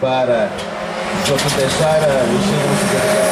Para Joaquim Teixeira, Luciano Música.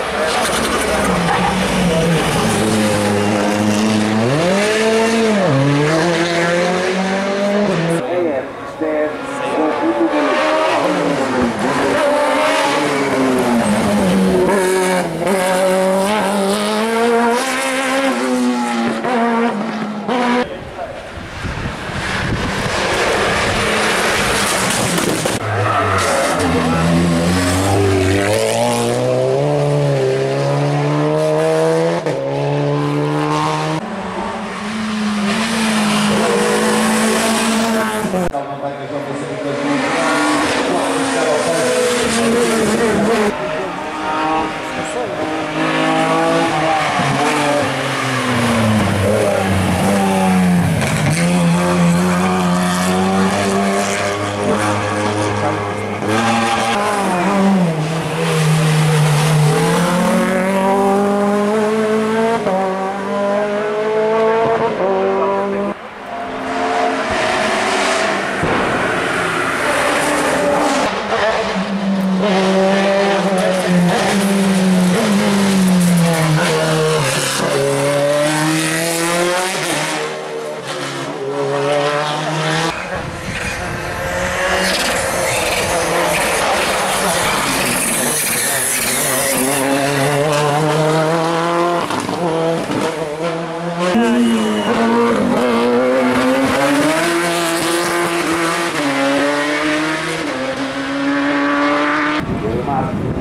Thank you.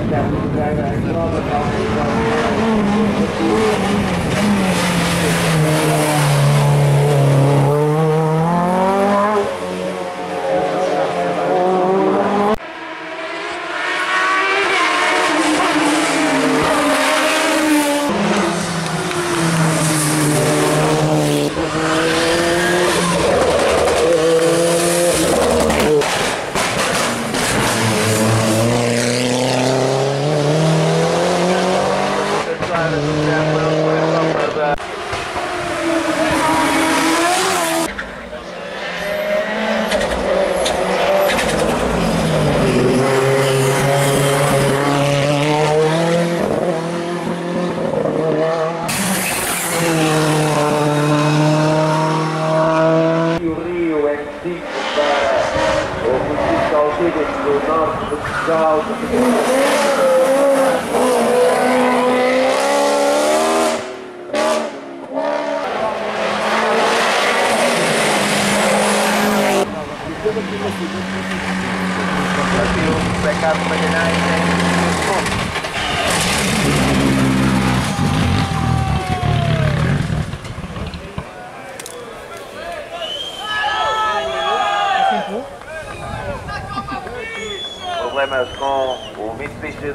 down problemas com o de